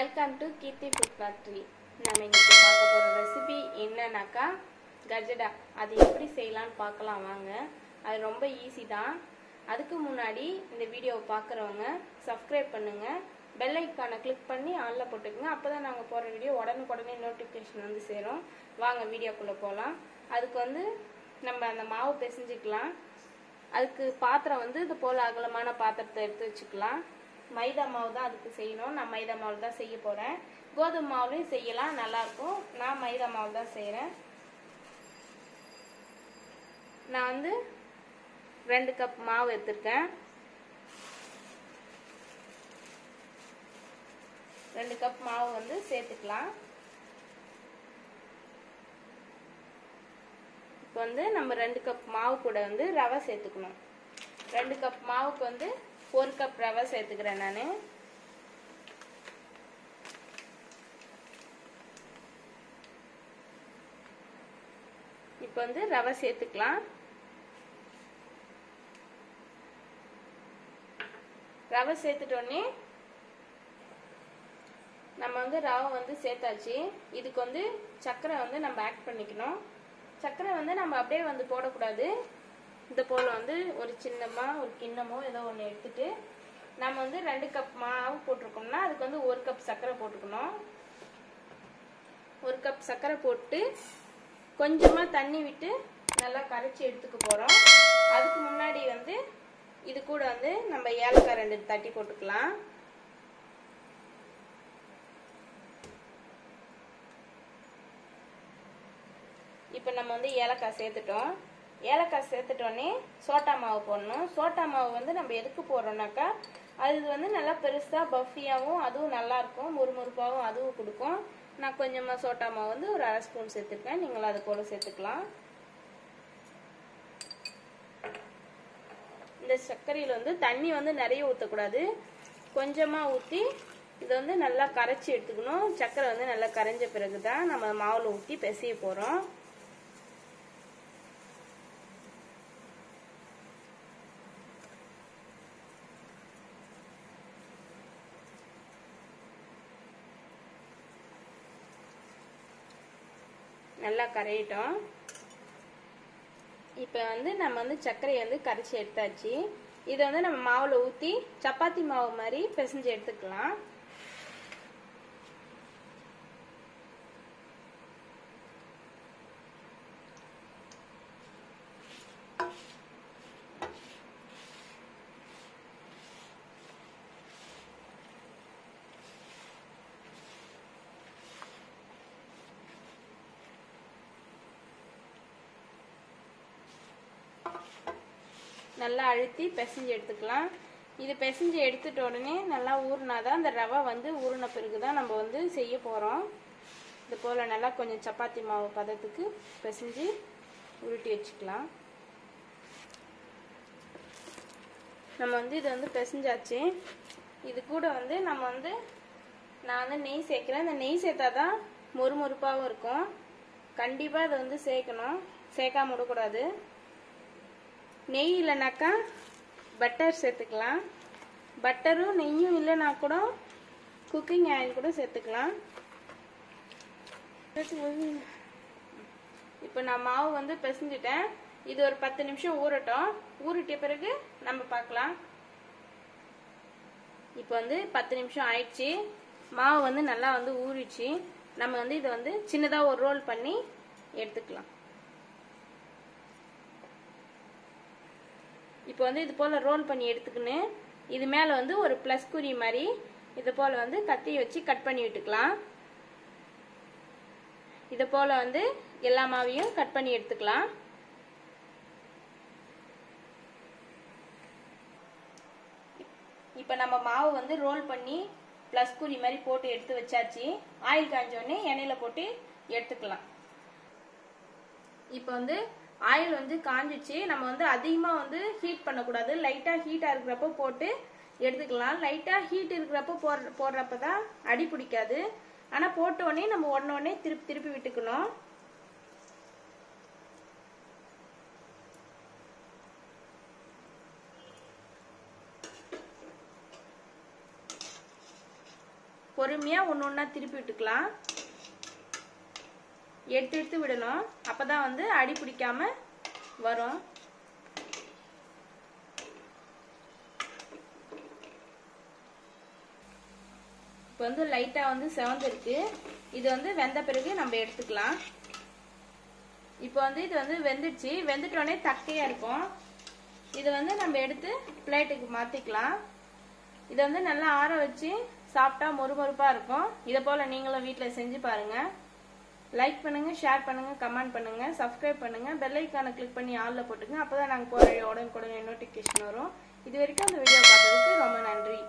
Welcome to Keerthi food factory நம்ம இன்னைக்கு பார்க்க போகிற ரெசிபி என்னன்னாக்கா கஜடா. அது எப்படி செய்யலாம்னு பார்க்கலாம் வாங்க. அது ரொம்ப ஈஸி தான். அதுக்கு முன்னாடி இந்த வீடியோவை பார்க்குறவங்க சப்ஸ்கிரைப் பண்ணுங்கள் பெல் ஐக்கானை கிளிக் பண்ணி ஆனில் போட்டுக்கோங்க. அப்போ தான் நாங்கள் போகிற வீடியோ உடனுக்குடனே நோட்டிஃபிகேஷன் வந்து சேரும். வாங்க வீடியோக்குள்ளே போகலாம் அதுக்கு வந்து நம்ம அந்த மாவு பிசைஞ்சிக்கலாம். அதுக்கு பாத்திரம் வந்து இது போல் அகலமான பாத்திரத்தை எடுத்து வச்சுக்கலாம். மைதா மாவு தான் அதுக்கு செய்யணும். நான் மைதா மாவு தான் செய்ய போகிறேன் கோதுமை மாவுலையும் செய்யலாம். நல்லாயிருக்கும். நான் மைதா மாவு தான் செய்கிறேன் நான் வந்து ரெண்டு கப் மாவு எடுத்திருக்கேன். ரெண்டு கப் மாவு வந்து சேர்த்துக்கலாம். இப்போ வந்து நம்ம ரெண்டு கப் மாவு கூட வந்து ரவை சேர்த்துக்கணும். ரெண்டு கப் மாவுக்கு வந்து ஒரு கப் ரவை சேர்த்துக்கிறேன் நான். இப்போ வந்து ரவை சேர்த்துக்கலாம். ரவை சேர்த்துட்டோடனே நம்ம வந்து ரவை வந்து சேர்த்தாச்சு. இதுக்கு வந்து சர்க்கரை வந்து நம்ம ஆட் பண்ணிக்கணும். சர்க்கரை வந்து நம்ம அப்படியே வந்து போடக்கூடாது. இது போல் வந்து ஒரு சின்னமா ஒரு கிண்ணமோ ஏதோ ஒன்று எடுத்துட்டு நம்ம வந்து ரெண்டு கப் மாவு போட்டிருக்கோம்னா அதுக்கு வந்து ஒரு கப் சர்க்கரை போட்டுக்கணும். ஒரு கப் சர்க்கரை போட்டு கொஞ்சமாக தண்ணி விட்டு நல்லா கரைச்சி எடுத்துக்க போகிறோம் அதுக்கு முன்னாடி வந்து இது கூட வந்து நம்ம ஏலக்காய் ரெண்டு தட்டி போட்டுக்கலாம். இப்போ நம்ம வந்து ஏலக்காய் சேர்த்துட்டோம். ஏலக்காய் சேர்த்துட்டோன்னே சோட்டா மாவு போடணும். சோட்டா மாவு வந்து நம்ம எதுக்கு போடுறோம்னாக்கா அது வந்து நல்லா பெருசாக பஃபியாகவும் அதுவும் நல்லாயிருக்கும் முறுமுறுப்பாகவும் அதுவும் கொடுக்கும். நான் கொஞ்சமாக சோட்டா மாவு வந்து ஒரு அரை ஸ்பூன் சேர்த்துருக்கேன் நீங்கள் அது போல் சேர்த்துக்கலாம். இந்த சர்க்கரையில் வந்து தண்ணி வந்து நிறைய ஊற்றக்கூடாது கொஞ்சமாக ஊற்றி இதை வந்து நல்லா கரைச்சி எடுத்துக்கணும். சர்க்கரை வந்து நல்லா கரைஞ்ச பிறகு தான் நம்ம மாவில் ஊற்றி பிசைய போகிறோம் நல்லா கரையிட்டோம். இப்போ வந்து நம்ம வந்து சர்க்கரையை வந்து கரைச்சி எடுத்தாச்சு. இதை வந்து நம்ம மாவில் ஊற்றி சப்பாத்தி மாவு மாதிரி பிசைஞ்சு எடுத்துக்கலாம். நல்லா அழுத்தி பிசைஞ்சு எடுத்துக்கலாம். இது பிசைஞ்சு எடுத்துட்ட உடனே நல்லா ஊறினா தான் அந்த ரவை வந்து ஊறின பிறகு தான் நம்ம வந்து செய்ய போகிறோம் இது போல் நல்லா கொஞ்சம் சப்பாத்தி மாவு பதத்துக்கு பிசைஞ்சு உருட்டி வச்சுக்கலாம். நம்ம வந்து இதை வந்து பிசைஞ்சாச்சு. இது கூட வந்து நம்ம வந்து நான் வந்து நெய் சேர்க்குறேன். இந்த நெய் சேர்த்தா தான் மொறுமொறுப்பாகவும் இருக்கும். கண்டிப்பாக இதை வந்து சேர்க்கணும். சேர்க்காம விடக்கூடாது. நெய் இல்லைனாக்கா பட்டர் சேர்த்துக்கலாம். பட்டரும் நெய்யும் இல்லைனா கூட குக்கிங் ஆயில் கூட சேர்த்துக்கலாம். இப்போ நான் மாவு வந்து பிசைஞ்சிட்டேன். இது ஒரு பத்து நிமிஷம் ஊறட்டும். ஊறிட்ட பிறகு நம்ம பார்க்கலாம். இப்போ வந்து பத்து நிமிஷம் ஆயிடுச்சு. மாவு வந்து நல்லா வந்து ஊறிச்சு நம்ம வந்து இதை வந்து சின்னதாக ஒரு ரோல் பண்ணி எடுத்துக்கலாம். இப்போ வந்து இது போல் ரோல் பண்ணி எடுத்துக்கின்னு இது மேலே வந்து ஒரு ப்ளஸ் குறி மாதிரி இது போல் வந்து கத்தி வச்சு கட் பண்ணி விட்டுக்கலாம். இது போல் வந்து எல்லா மாவையும் கட் பண்ணி எடுத்துக்கலாம். இப்போ நம்ம மாவு வந்து ரோல் பண்ணி ப்ளஸ் குறி மாதிரி போட்டு எடுத்து வச்சாச்சு. ஆயில் காஞ்சோடனே எண்ணெயில் போட்டு எடுத்துக்கலாம். இப்போ வந்து ஆயில் வந்து காஞ்சிச்சு. நம்ம வந்து அதிகமாக வந்து ஹீட் பண்ணக்கூடாது. லைட்டாக ஹீட்டாக இருக்கிறப்ப போட்டு எடுத்துக்கலாம். லைட்டாக ஹீட் இருக்கிறப்ப போடுற போடுறப்ப தான் அடி பிடிக்காது. ஆனால் போட்ட உடனே நம்ம உடனே உடனே திருப்பி திருப்பி விட்டுக்கணும். பொறுமையாக ஒன்று ஒன்றா திருப்பி விட்டுக்கலாம். எடுத்து எடுத்து விடணும். அப்போ தான் வந்து அடி பிடிக்காம வரும். இப்போ வந்து லைட்டாக வந்து செவந்திருக்கு இது வந்து வெந்த பிறகு நம்ம எடுத்துக்கலாம். இப்போ வந்து இது வந்து வெந்துடுச்சு. வெந்துட்டோடனே தக்கையாக இருக்கும். இது வந்து நம்ம எடுத்து பிளேட்டுக்கு மாற்றிக்கலாம் இதை வந்து நல்லா ஆற வச்சு சாப்பிட்டா மொறுமொறுப்பாக இருக்கும். இதை போல் நீங்களும் வீட்டில் செஞ்சு பாருங்கள் லைக் பண்ணுங்கள் ஷேர் பண்ணுங்கள் கமெண்ட் பண்ணுங்கள் சப்ஸ்கிரைப் பண்ணுங்கள் பெல் ஐக்கானை கிளிக் பண்ணி ஆளில் போட்டுங்க அப்போ தான் நாங்கள் போகிற உடனுக்குடனே நோட்டிஃபிகேஷன் வரும். இது வரைக்கும் அந்த வீடியோ பார்த்ததுக்கு ரொம்ப நன்றி.